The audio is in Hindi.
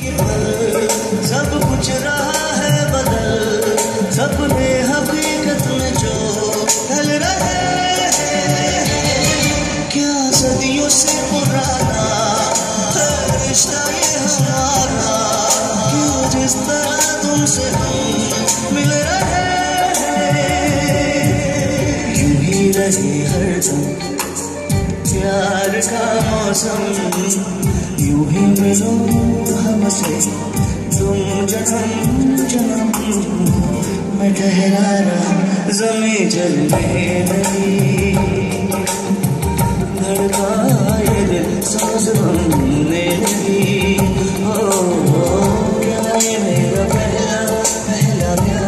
सब कुछ रहा है बदल, सपने में जो ढल रहे क्या सदियों से पुराना रिश्ता मिल रहे यूँ ही रहे प्यार का मौसम? यूँ ही मिलो से। तुम जन्म जन्म मैं ठहरा रहा जमी जलने लगी। ये दिल सांस बनने लगी। ओ, ओ क्या ये मेरा पहला पहला प्यार